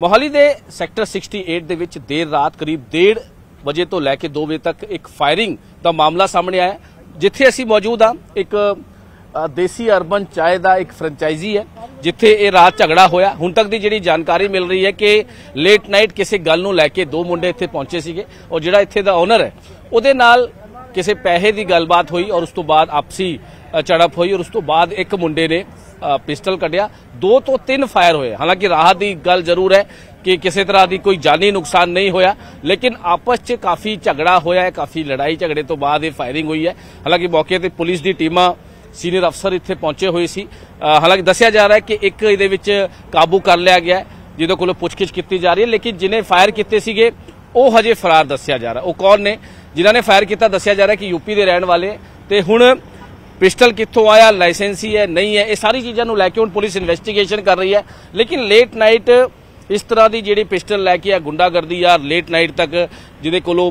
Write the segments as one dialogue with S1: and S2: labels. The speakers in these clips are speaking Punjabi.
S1: ਮੋਹਾਲੀ ਦੇ ਸੈਕਟਰ 68 ਦੇ ਵਿੱਚ ਦੇਰ ਰਾਤ ਕਰੀਬ 1:30 ਵਜੇ ਤੋਂ ਲੈ ਕੇ 2 ਵਜੇ ਤੱਕ ਇੱਕ ਫਾਇਰਿੰਗ ਦਾ ਮਾਮਲਾ ਸਾਹਮਣੇ ਆਇਆ ਜਿੱਥੇ ਅਸੀਂ ਮੌਜੂਦ ਹਾਂ। ਇੱਕ ਦੇਸੀ ਅਰਬਨ ਚਾय ਦਾ ਇੱਕ ਫਰੈਂਚਾਈਜ਼ੀ ਹੈ ਜਿੱਥੇ ਇਹ ਰਾਤ ਝਗੜਾ ਹੋਇਆ। ਹੁਣ ਤੱਕ ਦੀ ਜਿਹੜੀ ਜਾਣਕਾਰੀ ਮਿਲ ਰਹੀ ਹੈ ਕਿ ਲੇਟ ਨਾਈਟ ਕਿਸੇ ਗੱਲ ਨੂੰ ਲੈ ਕੇ ਦੋ ਮੁੰਡੇ ਇੱਥੇ ਪਹੁੰਚੇ ਸੀਗੇ ਔਰ ਜਿਹੜਾ ਇੱਥੇ ਦਾ ਓਨਰ ਹੈ ਉਹਦੇ ਨਾਲ ਕਿਸੇ ਪੈਸੇ ਦੀ ਗੱਲਬਾਤ ਹੋਈ ਔਰ ਉਸ ਤੋਂ ਬਾਅਦ ਆਪਸੀ ਅ, ਝੜਪ ਹੋਈ ਔਰ ਉਸ ਤੋਂ ਬਾਅਦ ਇੱਕ ਮੁੰਡੇ ਨੇ ਪਿਸਟਲ ਕੱਢਿਆ। ਦੋ ਤੋਂ ਤਿੰਨ ਫਾਇਰ ਹੋਏ। ਹਾਲਾਂਕਿ ਰਾਹਤ ਦੀ ਗੱਲ ਜ਼ਰੂਰ ਹੈ ਕਿ ਕਿਸੇ ਤਰ੍ਹਾਂ ਦੀ ਕੋਈ ਜਾਨੀ ਨੁਕਸਾਨ ਨਹੀਂ ਹੋਇਆ, ਲੇਕਿਨ ਆਪਸ 'ਚ ਕਾਫੀ ਝਗੜਾ ਹੋਇਆ ਹੈ, ਕਾਫੀ ਲੜਾਈ ਝਗੜੇ ਤੋਂ ਬਾਅਦ ਇਹ ਫਾਇਰਿੰਗ ਹੋਈ ਹੈ। ਹਾਲਾਂਕਿ ਮੌਕੇ ਤੇ ਪੁਲਿਸ ਦੀ ਟੀਮਾਂ ਸੀਨੀਅਰ ਅਫਸਰ ਇੱਥੇ ਪਹੁੰਚੇ ਹੋਏ ਸੀ। ਹਾਲਾਂਕਿ ਦੱਸਿਆ ਜਾ ਰਿਹਾ ਹੈ ਕਿ ਇੱਕ ਇਹਦੇ ਵਿੱਚ ਕਾਬੂ ਕਰ ਲਿਆ ਗਿਆ ਜਿਹਦੇ ਕੋਲੋਂ ਪੁੱਛਗਿੱਛ ਕੀਤੀ ਜਾ ਰਹੀ ਹੈ, ਲੇਕਿਨ ਜਿਨੇ ਫਾਇਰ ਕੀਤੇ ਸੀਗੇ, ਉਹ ਹਜੇ ਫਰਾਰ ਦੱਸਿਆ ਜਾ ਰਿਹਾ। ਉਹ ਕੌਣ ਨੇ? ਜਿਨ੍ਹਾਂ ਨੇ ਫਾਇਰ ਕੀਤਾ, ਦੱਸਿਆ ਜਾ ਰਿਹਾ ਕਿ ਯੂਪੀ ਦੇ ਰਹਿਣ ਵਾਲੇ ਤੇ ਹੁਣ ਪਿਸਟਲ ਕਿੱਥੋਂ ਆਇਆ, ਲਾਇਸੈਂਸੀ ਹੈ, ਨਹੀਂ ਹੈ, ਇਹ ਸਾਰੀ ਚੀਜ਼ਾਂ ਨੂੰ ਲੈ ਕੇ ਹੁਣ ਪੁਲਿਸ ਇਨਵੈਸਟੀਗੇਸ਼ਨ ਕਰ ਰਹੀ ਹੈ। ਲੇਕਿਨ ਲੇਟ ਨਾਈਟ ਇਸ ਤਰ੍ਹਾਂ ਦੀ ਜਿਹੜੀ ਪਿਸਟਲ ਲੈ ਕੇ ਆ, ਗੁੰਡਾਗਰਦੀ ਆ ਲੇਟ ਨਾਈਟ ਤੱਕ ਜਿਹਦੇ ਕੋਲੋਂ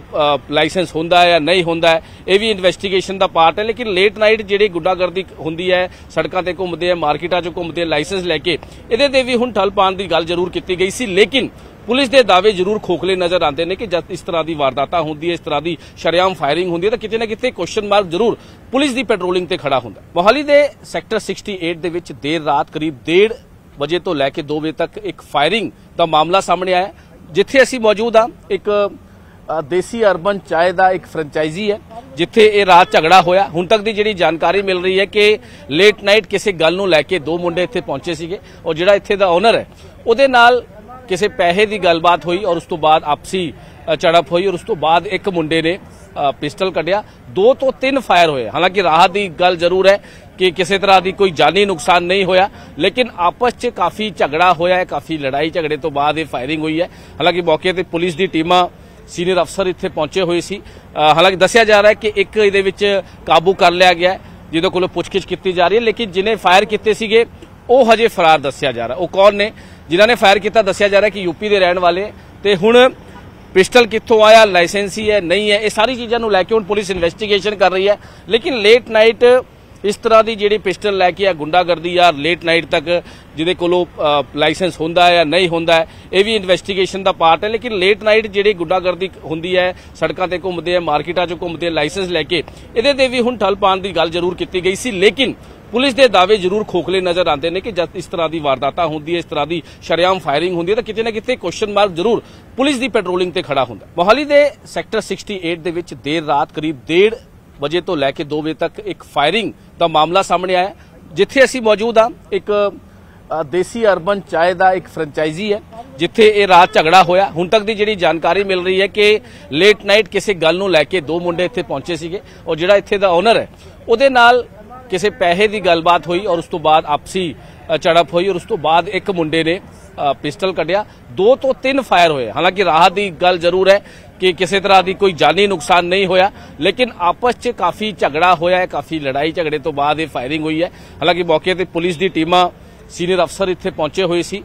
S1: ਲਾਇਸੈਂਸ ਹੁੰਦਾ ਹੈ ਜਾਂ ਨਹੀਂ ਹੁੰਦਾ ਹੈ, ਇਹ ਵੀ ਇਨਵੈਸਟੀਗੇਸ਼ਨ ਦਾ ਪਾਰਟ ਹੈ। ਲੇਕਿਨ ਲੇਟ ਨਾਈਟ ਜਿਹੜੀ ਗੁੰਡਾਗਰਦੀ ਹੁੰਦੀ ਹੈ, ਸੜਕਾਂ ਤੇ ਘੁੰਮਦੇ ਆ, ਮਾਰਕੀਟਾਂ 'ਚ ਘੁੰਮਦੇ ਆ, ਲਾਇਸੈਂਸ ਲੈ ਕੇ, ਇਹਦੇ ਤੇ ਵੀ ਹੁਣ ਠੱਲ ਪਾਉਣ ਦੀ ਗੱਲ ਜ਼ਰੂਰ ਕੀਤੀ ਗਈ ਸੀ। ਲੇਕਿਨ ਪੁਲਿਸ ਦੇ ਦਾਅਵੇ ਜ਼ਰੂਰ ਖੋਖਲੇ ਨਜ਼ਰ ਆਉਂਦੇ ਨੇ ਕਿ ਜਦ ਇਸ ਤਰ੍ਹਾਂ ਦੀ ਵਾਰਦਾਤਾਂ ਹੁੰਦੀ ਹੈ, ਇਸ ਤਰ੍ਹਾਂ ਦੀ ਸ਼ਰੇਆਮ ਫਾਇਰਿੰਗ ਹੁੰਦੀ ਹੈ, ਤਾਂ ਕਿਤੇ ਨਾ ਕਿਤੇ ਕੁਐਸਚਨ ਮਾਰਕ ਜ਼ਰੂਰ ਪੁਲਿਸ ਦੀ ਪੈਟਰੋਲਿੰਗ ਤੇ ਖੜਾ ਹੁੰਦਾ ਮੋਹਾਲੀ ਦੇ ਸੈਕਟਰ 68 ਦੇ ਵਿੱਚ ਦੇਰ ਰਾਤ ਕਰੀਬ 1:30 ਵਜੇ ਤੋਂ ਲੈ ਕੇ 2 ਵਜੇ ਤੱਕ ਇੱਕ ਫਾਇਰਿੰਗ ਦਾ ਮਾਮਲਾ ਸਾਹਮਣੇ ਆਇਆ ਜਿੱਥੇ ਅਸੀਂ ਮੌਜੂਦ ਹਾਂ। ਇੱਕ ਦੇਸੀ ਅਰਬਨ ਚਾय ਦਾ ਇੱਕ ਫਰੈਂਚਾਈਜ਼ੀ ਹੈ, ਜਿੱਥੇ ਇਹ ਰਾਤ ਝਗੜਾ ਹੋਇਆ। ਹੁਣ ਤੱਕ ਦੀ ਜਿਹੜੀ ਜਾਣਕਾਰੀ ਮਿਲ ਰਹੀ ਹੈ ਕਿ ਲੇਟ ਨਾਈਟ ਕਿਸੇ ਗੱਲ ਨੂੰ ਲੈ ਕੇ ਦੋ ਮੁੰਡੇ ਇੱਥੇ ਪਹੁੰਚੇ ਸੀਗੇ। ਔਰ ਜਿਹੜਾ ਇੱਥੇ ਦਾ ਓਨਰ ਹੈ, ਉਹਦੇ ਨਾਲ ਕਿਸੇ ਪੈਸੇ ਦੀ ਗੱਲਬਾਤ ਹੋਈ ਔਰ ਉਸ ਤੋਂ ਬਾਅਦ ਆਪਸੀ ਅ, ਝੜਪ ਹੋਈ ਔਰ ਉਸ ਤੋਂ ਬਾਅਦ ਇੱਕ ਮੁੰਡੇ ਨੇ ਪਿਸਟਲ ਕੱਢਿਆ। ਦੋ ਤੋਂ ਤਿੰਨ ਫਾਇਰ ਹੋਏ। ਹਾਲਾਂਕਿ ਰਾਹਤ ਦੀ ਗੱਲ ਜ਼ਰੂਰ ਹੈ ਕਿ ਕਿਸੇ ਤਰ੍ਹਾਂ ਦੀ ਕੋਈ ਜਾਨੀ ਨੁਕਸਾਨ ਨਹੀਂ ਹੋਇਆ ਲੇਕਿਨ ਆਪਸ 'ਚ ਕਾਫੀ ਝਗੜਾ ਹੋਇਆ ਹੈ ਕਾਫੀ ਲੜਾਈ ਝਗੜੇ ਤੋਂ ਬਾਅਦ ਇਹ ਫਾਇਰਿੰਗ ਹੋਈ ਹੈ। ਹਾਲਾਂਕਿ ਮੌਕੇ ਤੇ ਪੁਲਿਸ ਦੀ ਟੀਮਾਂ ਸੀਨੀਅਰ ਅਫਸਰ ਇੱਥੇ ਪਹੁੰਚੇ ਹੋਏ ਸੀ। ਹਾਲਾਂਕਿ ਦੱਸਿਆ ਜਾ ਰਿਹਾ ਹੈ ਕਿ ਇੱਕ ਇਹਦੇ ਵਿੱਚ ਕਾਬੂ ਕਰ ਲਿਆ ਗਿਆ ਜਿਹਦੇ ਕੋਲੋਂ ਪੁੱਛਗਿੱਛ ਕੀਤੀ ਜਾ ਰਹੀ ਹੈ ਲੇਕਿਨ ਜਿਨੇ ਫਾਇਰ ਕੀਤੇ ਸੀਗੇ ਉਹ ਹਜੇ ਫਰਾਰ ਦੱਸਿਆ ਜਾ ਰਿਹਾ। ਉਹ ਕੌਣ ਨੇ? ਜਿਨ੍ਹਾਂ ਨੇ ਫਾਇਰ ਕੀਤਾ, ਦੱਸਿਆ ਜਾ ਰਿਹਾ ਕਿ ਯੂਪੀ ਦੇ ਰਹਿਣ ਵਾਲੇ। ਤੇ ਹੁਣ ਪਿਸਟਲ ਕਿੱਥੋਂ ਆਇਆ, ਲਾਇਸੈਂਸੀ ਹੈ, ਨਹੀਂ ਹੈ, ਇਹ ਸਾਰੀ ਚੀਜ਼ਾਂ ਨੂੰ ਲੈ ਕੇ ਹੁਣ ਪੁਲਿਸ ਇਨਵੈਸਟੀਗੇਸ਼ਨ ਕਰ ਰਹੀ ਹੈ। ਲੇਕਿਨ ਲੇਟ ਨਾਈਟ ਇਸ ਤਰ੍ਹਾਂ ਦੀ ਜਿਹੜੀ ਪਿਸਟਲ ਲੈ ਕੇ ਆ ਗੁੰਡਾਗਰਦੀ ਆ ਲੇਟ ਨਾਈਟ ਤੱਕ ਜਿਹਦੇ ਕੋਲੋਂ ਲਾਇਸੈਂਸ ਹੁੰਦਾ ਹੈ ਜਾਂ ਨਹੀਂ ਹੁੰਦਾ ਇਹ ਵੀ ਇਨਵੈਸਟੀਗੇਸ਼ਨ ਦਾ ਪਾਰਟ ਹੈ। ਲੇਕਿਨ ਲੇਟ ਨਾਈਟ ਜਿਹੜੀ ਗੁੰਡਾਗਰਦੀ ਹੁੰਦੀ ਹੈ, ਸੜਕਾਂ ਤੇ ਘੁੰਮਦੇ ਆ, ਮਾਰਕੀਟਾਂ 'ਚ ਘੁੰਮਦੇ ਆ, ਲਾਇਸੈਂਸ ਲੈ ਕੇ, ਇਹਦੇ ਤੇ ਵੀ ਹੁਣ ਠੱਲ ਪਾਉਣ ਦੀ ਗੱਲ ਜ਼ਰੂਰ ਕੀਤੀ ਗਈ ਸੀ। ਲੇਕਿਨ ਪੁਲਿਸ ਦੇ ਦਾਅਵੇ ਜ਼ਰੂਰ ਖੋਖਲੇ ਨਜ਼ਰ ਆਉਂਦੇ ਨੇ ਕਿ ਜਦ ਇਸ ਤਰ੍ਹਾਂ ਦੀ ਵਾਰਦਾਤਾਂ ਹੁੰਦੀ ਹੈ, ਇਸ ਤਰ੍ਹਾਂ ਦੀ ਸ਼ਰੇਆਮ ਫਾਇਰਿੰਗ ਹੁੰਦੀ ਹੈ, ਤਾਂ ਕਿਤੇ ਨਾ ਕਿਤੇ ਕੁਐਸਚਨ ਮਾਰਕ ਜ਼ਰੂਰ ਪੁਲਿਸ ਦੀ ਪੈਟਰੋਲਿੰਗ ਤੇ ਖੜਾ ਹੁੰਦਾ ਮੋਹਾਲੀ ਦੇ ਸੈਕਟਰ 68 ਦੇ ਵਿੱਚ ਦੇਰ ਰਾਤ ਕਰੀਬ 1:30 ਵਜੇ ਤੋਂ ਲੈ ਕੇ 2 ਵਜੇ ਤੱਕ ਇੱਕ ਫਾਇਰਿੰਗ ਦਾ ਮਾਮਲਾ ਸਾਹਮਣੇ ਆਇਆ ਜਿੱਥੇ ਅਸੀਂ ਮੌਜੂਦ ਹਾਂ। ਇੱਕ ਦੇਸੀ ਅਰਬਨ ਚਾय ਦਾ ਇੱਕ ਫਰੈਂਚਾਈਜ਼ੀ ਹੈ, ਜਿੱਥੇ ਇਹ ਰਾਤ ਝਗੜਾ ਹੋਇਆ। ਹੁਣ ਤੱਕ ਦੀ ਜਿਹੜੀ ਜਾਣਕਾਰੀ ਮਿਲ ਰਹੀ ਹੈ ਕਿ ਲੇਟ ਨਾਈਟ ਕਿਸੇ ਗੱਲ ਨੂੰ ਲੈ ਕੇ ਦੋ ਮੁੰਡੇ ਇੱਥੇ ਪਹੁੰਚੇ ਸੀਗੇ, ਔਰ ਜਿਹੜਾ ਇੱਥੇ ਦਾ ਓਨਰ ਹੈ, ਉਹਦੇ ਨਾਲ ਕਿਸੇ ਪੈਸੇ ਦੀ ਗੱਲਬਾਤ ਹੋਈ ਔਰ ਉਸ ਤੋਂ ਬਾਅਦ ਆਪਸੀ ਅ, ਝੜਪ ਹੋਈ ਔਰ ਉਸ ਤੋਂ ਬਾਅਦ ਇੱਕ ਮੁੰਡੇ ਨੇ ਪਿਸਟਲ ਕੱਢਿਆ। ਦੋ ਤੋਂ ਤਿੰਨ ਫਾਇਰ ਹੋਏ। ਹਾਲਾਂਕਿ ਰਾਹਤ ਦੀ ਗੱਲ ਜ਼ਰੂਰ ਹੈ ਕਿ ਕਿਸੇ ਤਰ੍ਹਾਂ ਦੀ ਕੋਈ ਜਾਨੀ ਨੁਕਸਾਨ ਨਹੀਂ ਹੋਇਆ ਲੇਕਿਨ ਆਪਸ 'ਚ ਕਾਫੀ ਝਗੜਾ ਹੋਇਆ ਹੈ ਕਾਫੀ ਲੜਾਈ ਝਗੜੇ ਤੋਂ ਬਾਅਦ ਇਹ ਫਾਇਰਿੰਗ ਹੋਈ ਹੈ। ਹਾਲਾਂਕਿ ਮੌਕੇ ਤੇ ਪੁਲਿਸ ਦੀ ਟੀਮਾਂ ਸੀਨੀਅਰ ਅਫਸਰ ਇੱਥੇ ਪਹੁੰਚੇ ਹੋਏ ਸੀ।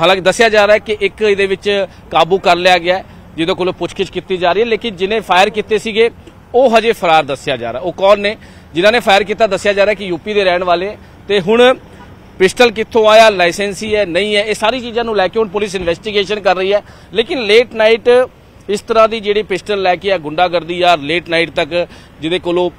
S1: ਹਾਲਾਂਕਿ ਦੱਸਿਆ ਜਾ ਰਿਹਾ ਹੈ ਕਿ ਇੱਕ ਇਹਦੇ ਵਿੱਚ ਕਾਬੂ ਕਰ ਲਿਆ ਗਿਆ ਜਿਹਦੇ ਕੋਲੋਂ ਪੁੱਛਗਿੱਛ ਕੀਤੀ ਜਾ ਰਹੀ ਹੈ ਲੇਕਿਨ ਜਿਨੇ ਫਾਇਰ ਕੀਤੇ ਸੀਗੇ ਉਹ ਹਜੇ ਫਰਾਰ ਦੱਸਿਆ ਜਾ ਰਿਹਾ। ਉਹ ਕੌਣ ਨੇ? ਜਿਨ੍ਹਾਂ ਨੇ ਫਾਇਰ ਕੀਤਾ, ਦੱਸਿਆ ਜਾ ਰਿਹਾ ਕਿ ਯੂਪੀ ਦੇ ਰਹਿਣ ਵਾਲੇ ਤੇ ਹੁਣ ਪਿਸਟਲ ਕਿੱਥੋਂ ਆਇਆ, ਲਾਇਸੈਂਸੀ ਹੈ, ਨਹੀਂ ਹੈ, ਇਹ ਸਾਰੀ ਚੀਜ਼ਾਂ ਨੂੰ ਲੈ ਕੇ ਹੁਣ ਪੁਲਿਸ ਇਨਵੈਸਟੀਗੇਸ਼ਨ ਕਰ ਰਹੀ ਹੈ। ਲੇਕਿਨ ਲੇਟ ਨਾਈਟ ਇਸ ਤਰ੍ਹਾਂ ਦੀ ਜਿਹੜੀ ਪਿਸਟਲ ਲੈ ਕੇ ਆ ਗੁੰਡਾਗਰਦੀ ਆ ਲੇਟ ਨਾਈਟ ਤੱਕ ਜਿਹਦੇ ਕੋਲੋਂ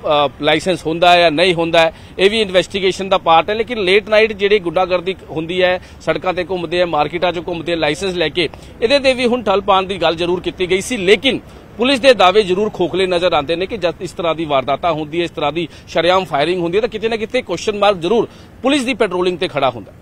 S1: ਲਾਇਸੈਂਸ ਹੁੰਦਾ ਹੈ ਜਾਂ ਨਹੀਂ ਹੁੰਦਾ ਹੈ, ਇਹ ਵੀ ਇਨਵੈਸਟੀਗੇਸ਼ਨ ਦਾ ਪਾਰਟ ਹੈ ਲੇਕਿਨ ਲੇਟ ਨਾਈਟ ਜਿਹੜੀ ਗੁੰਡਾਗਰਦੀ ਹੁੰਦੀ ਹੈ, ਸੜਕਾਂ ਤੇ ਘੁੰਮਦੇ ਆ, ਮਾਰਕੀਟਾਂ 'ਚ ਘੁੰਮਦੇ ਆ ਲਾਇਸੈਂਸ ਲੈ ਕੇ, ਇਹਦੇ ਤੇ ਵੀ ਹੁਣ ਠੱਲ ਪਾਉਣ ਦੀ ਗੱਲ ਜ਼ਰੂਰ ਕੀਤੀ ਗਈ ਸੀ ਲੇਕਿਨ ਪੁਲਿਸ ਦੇ ਦਾਅਵੇ ਜ਼ਰੂਰ ਖੋਖਲੇ ਨਜ਼ਰ ਆਉਂਦੇ ਨੇ ਕਿ ਜਦ ਇਸ ਤਰ੍ਹਾਂ ਦੀ ਵਾਰਦਾਤਾਂ ਹੁੰਦੀ ਹੈ, ਇਸ ਤਰ੍ਹਾਂ ਦੀ ਸ਼ਰੇਆਮ ਫਾਇਰਿੰਗ ਹੁੰਦੀ ਹੈ, ਤਾਂ ਕਿਤੇ ਨਾ ਕਿਤੇ ਕੁਐਸਚਨ ਮਾਰਕ ਜ਼ਰੂਰ ਪੁਲਿਸ ਦੀ ਪੈਟਰੋਲਿੰਗ ਤੇ ਖੜਾ ਹੁੰਦਾ ਹੈ।